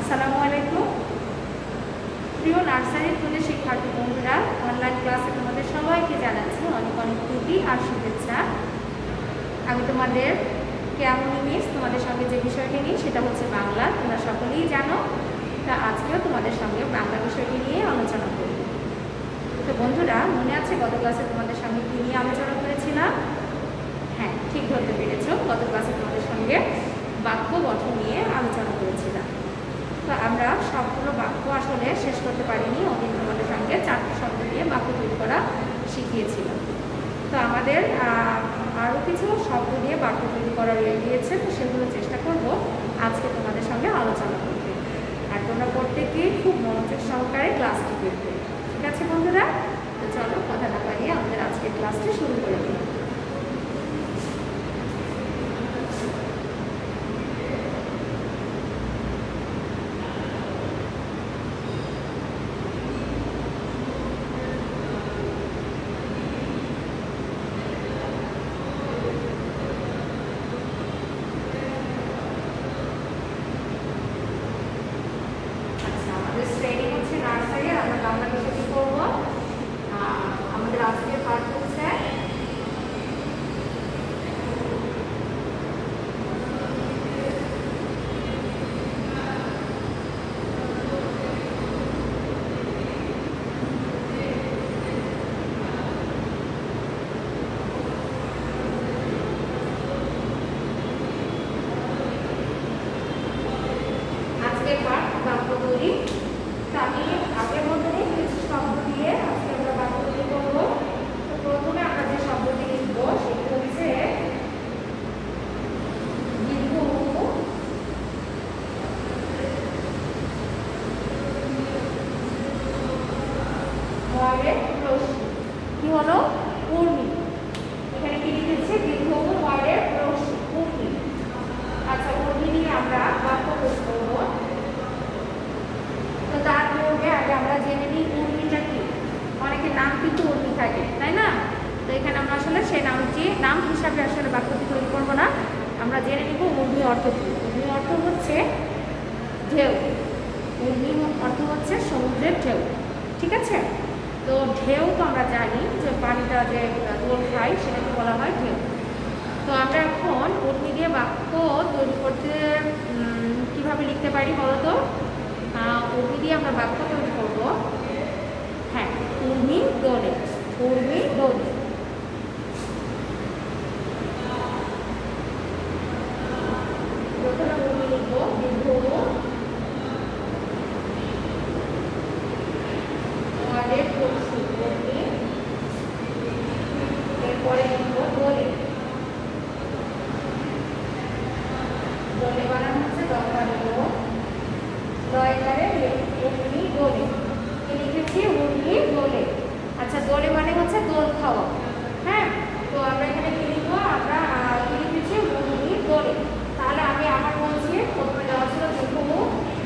আসসালামু আলাইকুম। প্রিয় নার্সারি স্কুলের শিক্ষার্থী বন্ধুরা অনলাইন ক্লাসে তোমাদের সবাইকে জানাচ্ছি অনেক অনেক প্রীতি আর শুভেচ্ছা। আমি তোমাদের কেমন মিস, তোমাদের সঙ্গে যে বিষয়টি নিই সেটা হচ্ছে বাংলা। তোমরা সকলেই জানো, তা আজকেও তোমাদের সঙ্গে বাংলা বিষয়টি নিয়ে আলোচনা করব। তো বন্ধুরা, মনে আছে গত ক্লাসে তোমাদের সঙ্গে কী নিয়ে আলোচনা করেছিলাম? হ্যাঁ ঠিক ধরতে পেরেছ। গত ক্লাসে তোমাদের সঙ্গে বাক্য গঠন নিয়ে আলোচনা তো আমরা সবগুলো বাক্য আসলে শেষ করতে পারিনি। ওদিন তোমাদের সঙ্গে চারটি শব্দ দিয়ে বাক্য তৈরি করা শিখিয়েছিলাম। তো আমাদের আরও কিছু শব্দ দিয়ে বাক্য তৈরি করা রয়ে গিয়েছে, তো সেগুলো চেষ্টা করব আজকে তোমাদের সঙ্গে আলোচনা করতে। আর তোমরা প্রত্যেকেই খুব মনোযোগ সহকারে ক্লাসটি করবে ঠিক আছে বন্ধুরা? তো চলো কথা না পারিয়ে আমাদের আজকের ক্লাসটি শুরু করে দিই আচ্ছা আমাদের শ্রেণি হচ্ছে নার্সারি আর আমরা বাংলা বিষয়টি করব আমাদের আজকের পাঠ হচ্ছে আজকের পাঠ বাক্য তৈরি তো আমি আগের মতনই কিছু শব্দ দিয়ে আজকে আমরা বাক্য তৈরি করব তো প্রথমে আমরা যে শব্দটি লিখব সেটি হচ্ছে দীর্ঘ উ, ময়ের রশ্মি কি হলো উর্মি এখানে কি লিখেছে দীর্ঘ উ, ময়ের রশ্মি উর্মি আচ্ছা উর্মি নিয়ে আমরা বাক্য তৈরি করব তো তার পূর্বে আগে আমরা জেনে নিই উর্মিটা কি অনেকের নাম কিন্তু উর্মি থাকে তাই না তো এখানে আমরা আসলে সেই নামটি নাম হিসাবে আসলে বাক্যটি তৈরি করব না। আমরা জেনে নিব উর্মি অর্থ কি। অর্থ হচ্ছে ঢেউ। উর্মি অর্থ হচ্ছে সমুদ্রের ঢেউ। ঠিক আছে? তো ঢেউ তো আমরা জানি যে পানিটা যে দোল খাই সেটাকে বলা হয় ঢেউ। তো আমরা এখন উর্মি দিয়ে বাক্য তৈরি করতে কীভাবে লিখতে পারি বলো তো উর্মি দিয়ে আমরা বাক্য তৈরি করব। হ্যাঁ উর্মি দোলে। উর্মি দোলে প্রথমে উর্মি লিখব দীর্ঘ ওয়ার্ডের পড়ছি উর্মি এরপরে লিখব দোলে দোলে বানানো হচ্ছে দরকারি লয়কারে উর্মি দোলে কি লিখেছি উর্মি দোলে আচ্ছা দোলে মানে হচ্ছে দোল খাওয়া। হ্যাঁ? তো আমরা এখানে কি লিখব আমরা আহ, কি লিখেছি উর্মি দোলে তাহলে আমি আমার বলছি প্রথমে দেওয়া ছিল দীর্ঘ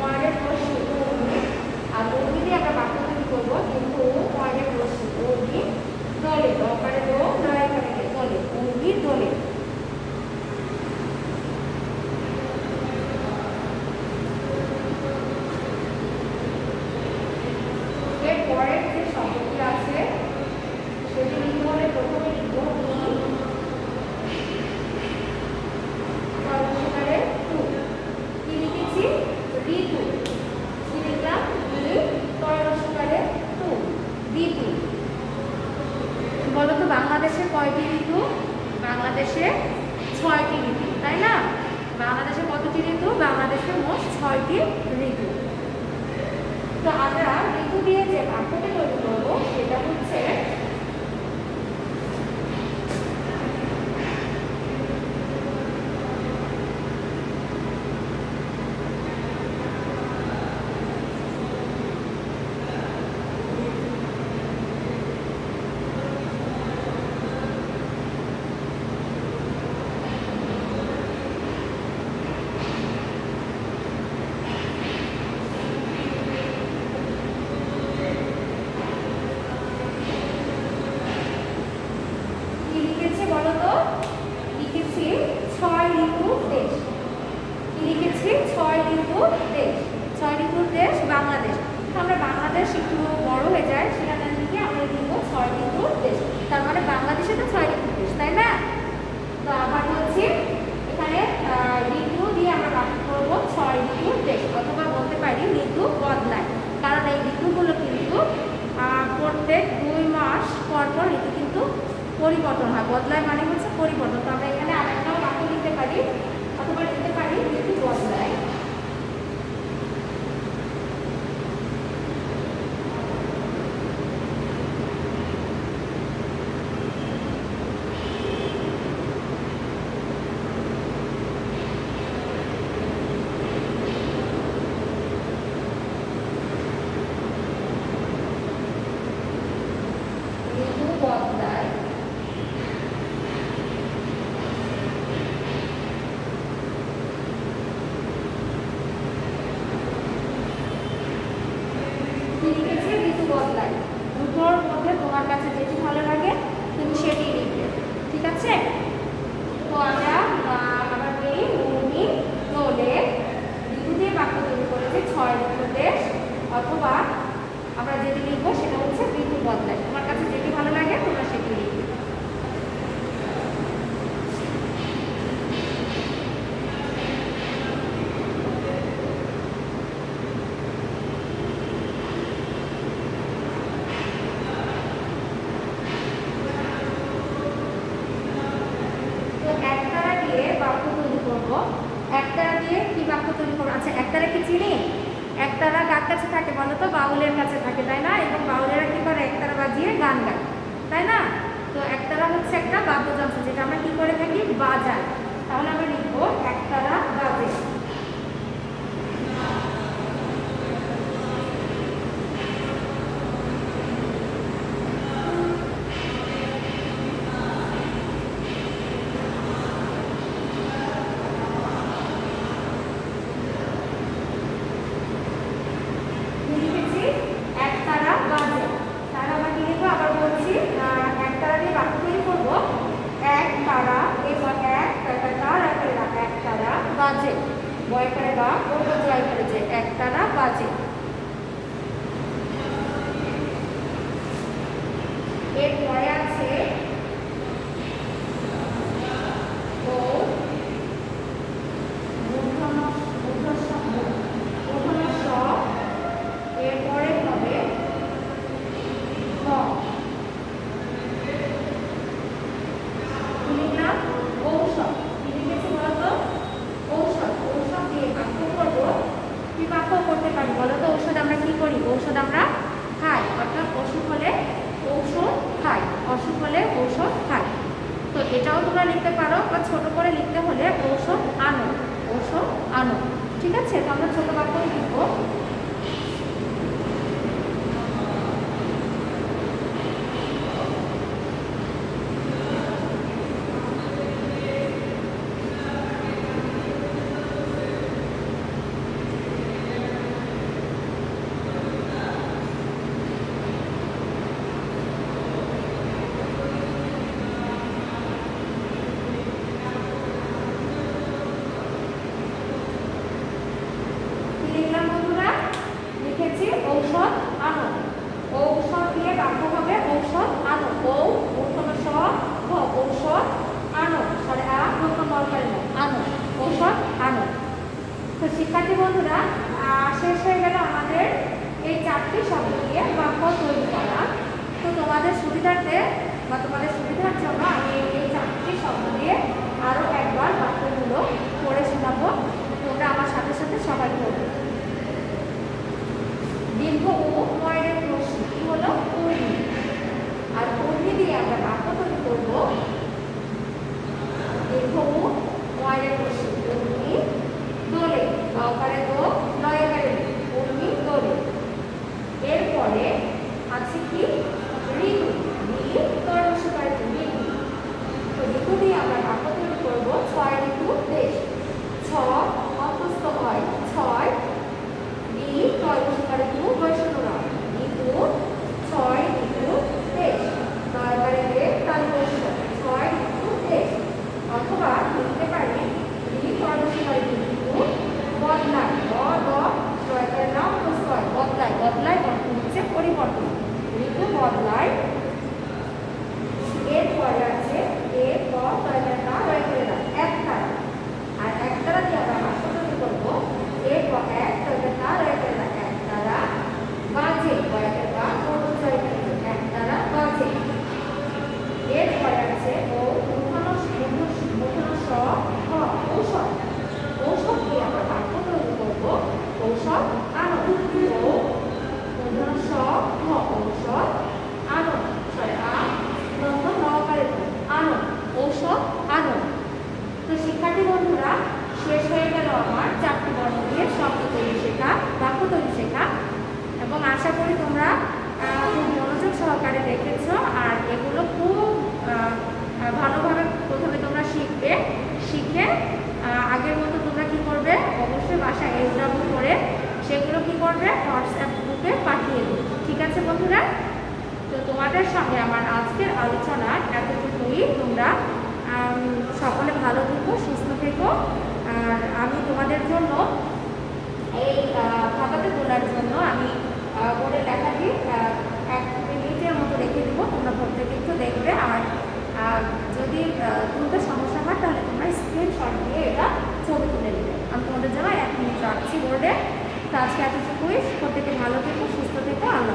ময়ের প্রশ্ন উর্মি আর উর্মি দিয়ে আমরা বাক্য তৈরি করব দীর্ঘ ময়ের প্রশ্ন উর্মি দোলে দরকারে দো লয়কারে দোলে উর্মি দোলে এর পরের যে শব্দটি আছে সেটি লিখতে হলে প্রথমে লিখব ই কর্মসূকারে টু কি লিখেছি ঋতু কি লিখলাম ই কর্মসূকারে টু ঋতু বলো তো বাংলাদেশে কয়টি ঋতু? বাংলাদেশে ছয়টি ঋতু তাই না? বাংলাদেশে কতটি ঋতু? বাংলাদেশে মোট ছয়টি আমরা বলতে পারি ঋতু বদলায়। কারণ এই ঋতুগুলো কিন্তু প্রত্যেক দুই মাস পর পর ঋতু কিন্তু পরিবর্তন হয়। বদলায় মানে হচ্ছে পরিবর্তন। তো আমরা এখানে আরেকটাও বাক্য নিতে পারি, অথবা নিতে পারি ঋতু বদলায়। একটা বাদ্যযন্ত্র যেটা আমরা কী করে থাকি? বাজার তাহলে আমরা লিখব একতারা বাজে। অসুখ হলে ঔষধ খাই তো এটাও তোমরা লিখতে পারো বা ছোট করে লিখতে হলে ঔষধ আনো ঔষধ আনো। ঠিক আছে? তো আমরা ছোটো বাক্য লিখব। তো শিক্ষার্থী বন্ধুরা শেষ হয়ে গেল আমাদের এই চারটি শব্দ দিয়ে বাক্য তৈরি করা। তো তোমাদের সুবিধার্থে বা তোমাদের সুবিধার জন্য আমি এই চারটি শব্দ দিয়ে আরও একবার বাক্যগুলো পড়ে শোনাবো। তোমরা আমার সাথে সাথে সবাই পড়বে। দীর্ঘ ও প্রশ্ন, কী হলো? পূর্ণিমা বন্ধুরা, তো তোমাদের সঙ্গে আমার আজকের আলোচনা এতটুকুই। তোমরা সকলে ভালো থেকো, সুস্থ থেকো। আর আমি তোমাদের জন্য এই খাতাতে তোলার জন্য আমি বোর্ডে লেখাটি এক মিনিটের মতো রেখে দেবো। তোমরা প্রত্যেকে একটু দেখবে। আর যদি তুলতে সমস্যা হয়, তাহলে তোমরা স্ক্রিনশট দিয়ে এটা ছবি তুলে নেবে। আমি তোমাদের জন্য এক মিনিট রাখছি বোর্ডে। তো আজকে এতটুকুই। প্রত্যেকে ভালো থেকো, সুস্থ থেকো। আল্লাহ